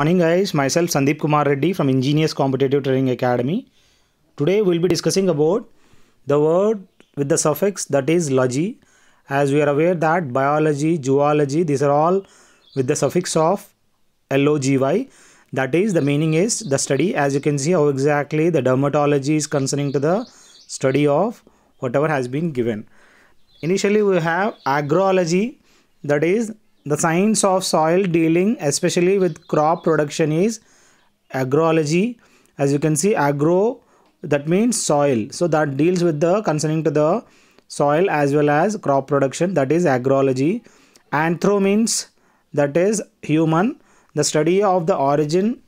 Morning guys, myself Sandeep Kumar Reddy from Ingenious Competitive Training Academy. Today we'll be discussing about the word with the suffix that is logy. As we are aware that biology, zoology, these are all with the suffix of logy. That is the meaning is the study. As you can see how exactly the dermatology is concerning to the study of whatever has been given. Initially we have agrology that is the science of soil dealing especially with crop production is agrology as you can see agro that means soil. So that deals with the concerning to the soil as well as crop production that is agrology anthro means that is human. The study of the origin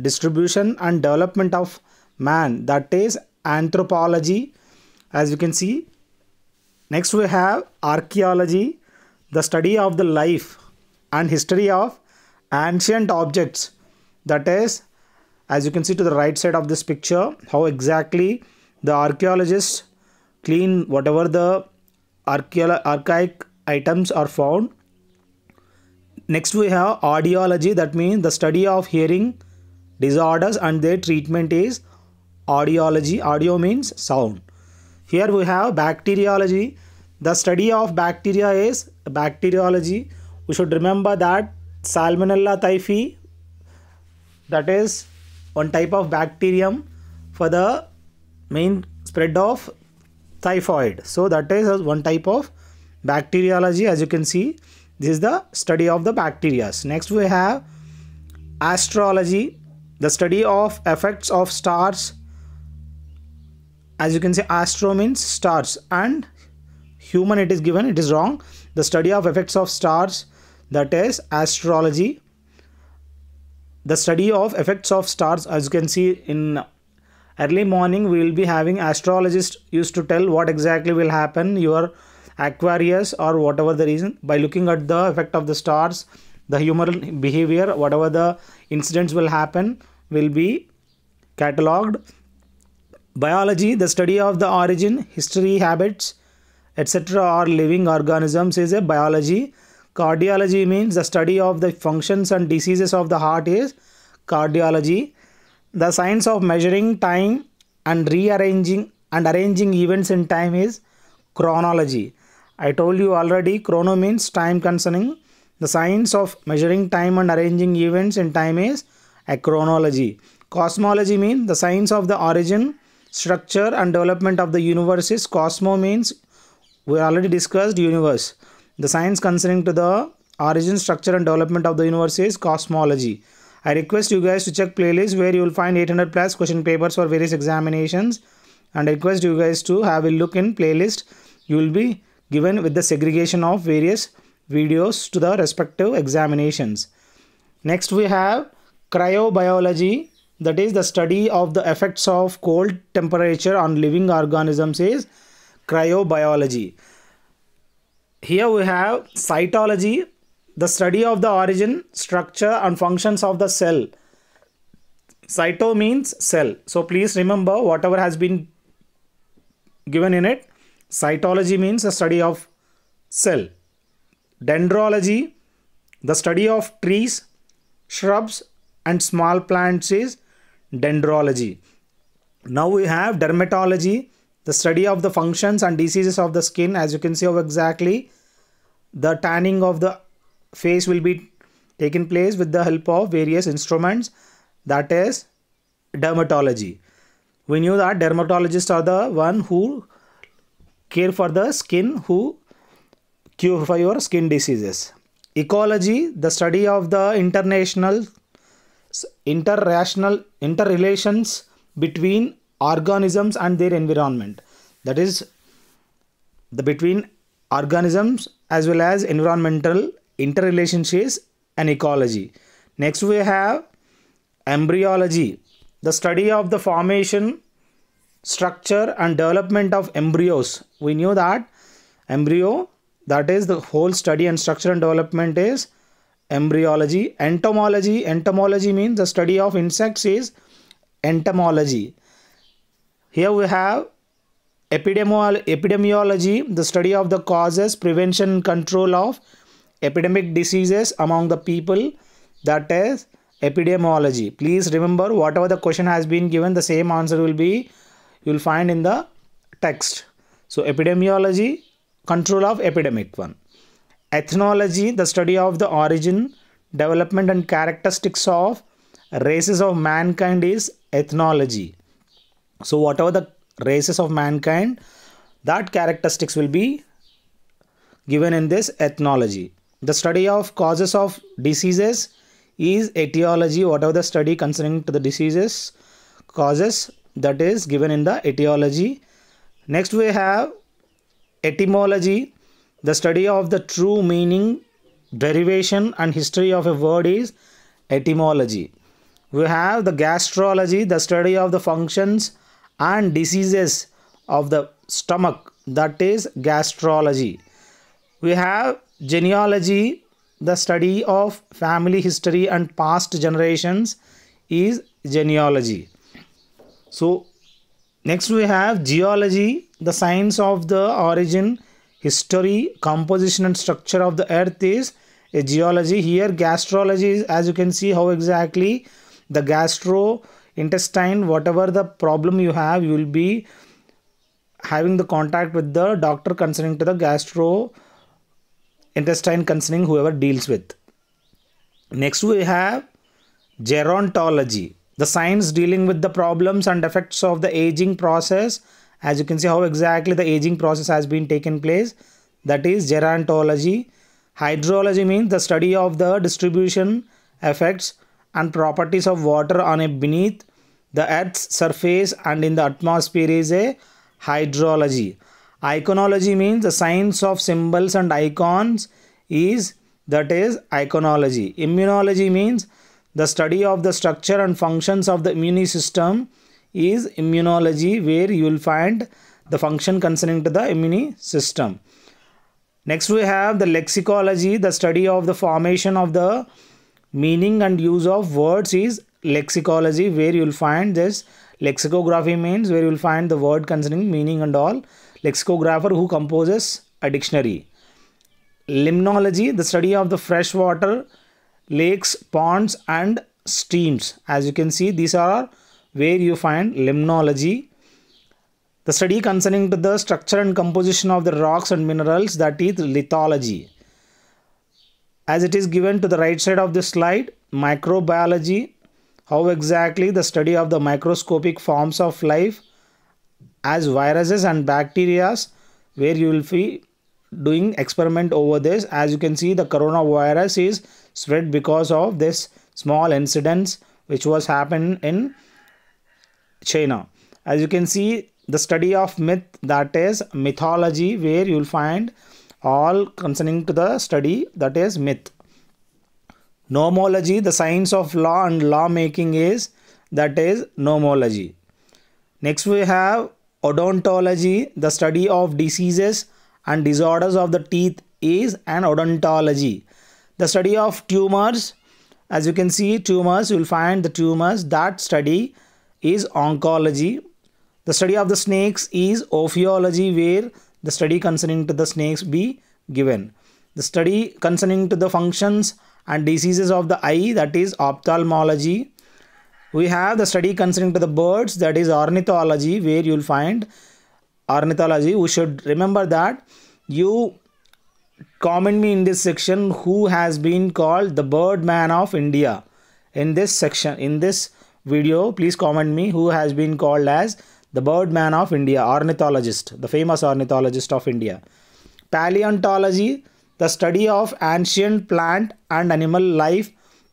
distribution and development of man that is anthropology. As you can see next we have archaeology the study of the life and history of ancient objects. That is as you can see to the right side of this picture how exactly the archaeologists clean whatever the archaic items are found. Next we have audiology. That means the study of hearing disorders and their treatment is audiology. Audio means sound. Here we have bacteriology. The study of bacteria is bacteriology we should remember that salmonella typhi that is one type of bacterium for the main spread of typhoid. So that is one type of bacteriology. As you can see this is the study of the bacteria next we have astrology the study of effects of stars. As you can see astro means stars and human it is given it is wrong the study of effects of stars that is astrology. The study of effects of stars as you can see in early morning we will be having astrologists used to tell what exactly will happen your aquarius or whatever the reason. By looking at the effect of the stars the human behavior whatever the incidents will happen will be catalogued biology the study of the origin history habits etc or living organisms is a biology. Cardiology means the study of the functions and diseases of the heart is cardiology. The science of measuring time and rearranging and arranging events in time is chronology. I told you already chrono means time concerning. The science of measuring time and arranging events in time is a chronology. Cosmology means the science of the origin structure and development of the universe is. Cosmo means we already discussed universe. The science concerning to the origin structure and development of the universe is cosmology. I request you guys to check playlist where you will find 800 plus question papers for various examinations. And i request you guys to have a look in playlist. You will be given with the segregation of various videos to the respective examinations. Next we have cryobiology. That is the study of the effects of cold temperature on living organisms is cryobiology. Here we have cytology the study of the origin structure and functions of the cell. Cyto means cell. So please remember whatever has been given in it. Cytology means the study of cell. Dendrology the study of trees shrubs and small plants is dendrology. Now we have dermatology, the study of the functions and diseases of the skin. As you can see how exactly the tanning of the face will be taken place with the help of various instruments. That is dermatology. We knew that dermatologists are the one who care for the skin, who cure for your skin diseases. Ecology, the study of the international interrational interrelations between organisms and their environment that is the between organisms as well as environmental interrelationships and ecology. Next we have embryology. The study of the formation structure and development of embryos. We knew that embryo that is the whole study and structure and development is embryology. Entomology entomology means the study of insects is entomology. Here we have epidemiology the study of the causes prevention control of epidemic diseases among the people that is epidemiology. Please remember whatever the question has been given, the same answer will be you will find in the text. So epidemiology, control of epidemic one. Ethnology, the study of the origin, development and characteristics of races of mankind is ethnology. So whatever the races of mankind, that characteristics will be given in this ethnology. The study of causes of diseases is etiology, whatever the study concerning to the diseases causes that is given in the etiology. Next we have etymology, the study of the true meaning, derivation and history of a word is etymology. We have the gastrology, the study of the functions and diseases of the stomach that is gastrology. We have genealogy, the study of family history and past generations is genealogy. So next we have geology, the science of the origin, history, composition and structure of the earth is a geology. Here gastrology is as you can see how exactly the gastro intestine whatever the problem you have you will be having the contact with the doctor concerning to the gastro intestine concerning whoever deals with. Next we have gerontology, the science dealing with the problems and effects of the aging process. As you can see how exactly the aging process has been taken place. That is gerontology. Hydrology means the study of the distribution, effects and properties of water on a beneath the earth's surface and in the atmosphere is a hydrology. Iconology means the science of symbols and icons is that is iconology. Immunology means the study of the structure and functions of the immune system is immunology where you will find the function concerning to the immune system. Next we have the lexicology, the study of the formation of the meaning and use of words is lexicology where you will find this lexicography means where you will find the word concerning meaning and all lexicographer who composes a dictionary. Limnology, the study of the freshwater, lakes, ponds and streams. As you can see, these are where you find limnology. The study concerning to the structure and composition of the rocks and minerals that is lithology. As it is given to the right side of the slide, microbiology, how exactly the study of the microscopic forms of life as viruses and bacteria where you will be doing experiment over this. As you can see the coronavirus is spread because of this small incidents which was happened in China. As you can see the study of myth that is mythology where you will find all concerning to the study that is myth nomology the science of law and law making is that is nomology next we have Odontology, the study of diseases and disorders of the teeth is an odontology. The study of tumors, as you can see tumors, you will find the tumors. That study is oncology. The study of the snakes is ophiology where the study concerning to the snakes be given. The study concerning to the functions and diseases of the eye that is ophthalmology. We have the study concerning to the birds that is ornithology where you will find ornithology. We should remember that you comment me in this section who has been called the bird man of india. In this section in this video please comment me who has been called as the bird man of india ornithologist the famous ornithologist of india. Paleontology the study of ancient plant and animal life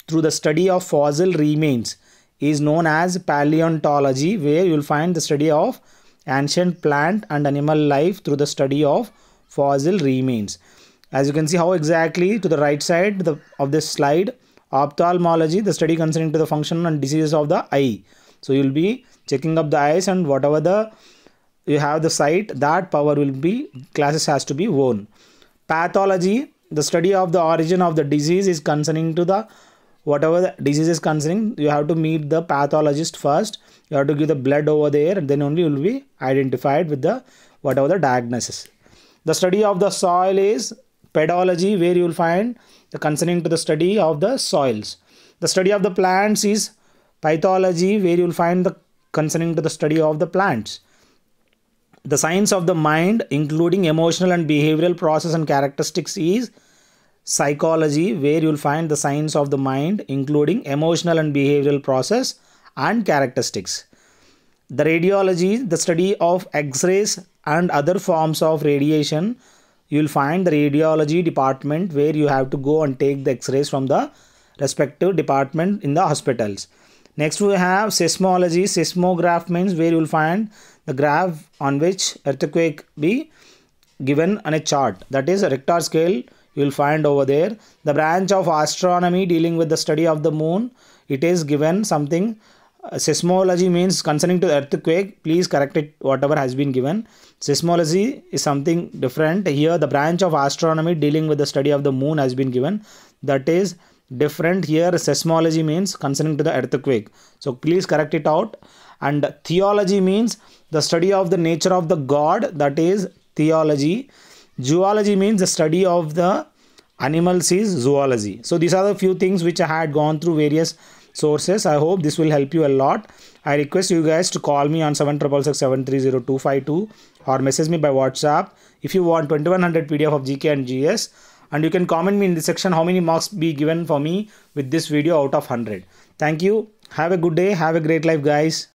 through the study of fossil remains is known as paleontology where you will find the study of ancient plant and animal life through the study of fossil remains. As you can see how exactly to the right side the, of this slide ophthalmology the study concerning to the function and diseases of the eye. So you will be checking up the eyes and whatever the you have the sight that power will be classes has to be worn. Pathology the study of the origin of the disease is concerning to the whatever the disease is concerning you have to meet the pathologist first. You have to give the blood over there and then only you will be identified with the whatever the diagnosis. The study of the soil is pedology where you will find the concerning to the study of the soils. The study of the plants is pathology where you will find the concerning to the study of the plants the science of the mind including emotional and behavioral process and characteristics is psychology where you will find the science of the mind including emotional and behavioral process and characteristics. The radiology the study of x-rays and other forms of radiation. You will find the radiology department where you have to go and take the x-rays from the respective department in the hospitals. Next we have seismology. Seismograph means where you will find the graph on which earthquake be given on a chart. That is a Richter scale you will find over there. The branch of astronomy dealing with the study of the moon it is given something uh, seismology means concerning to the earthquake please correct it whatever has been given. Seismology is something different. Here the branch of astronomy dealing with the study of the moon has been given. That is different. Here seismology means concerning to the earthquake. So please correct it out and theology means the study of the nature of the god that is theology. Zoology means the study of the animals is zoology. So these are the few things which i had gone through various sources. I hope this will help you a lot. I request you guys to call me on 7667302252 or message me by whatsapp if you want 2100 pdf of gk and gs and you can comment me in the section how many marks be given for me with this video out of 100 thank you. Have a good day. Have a great life guys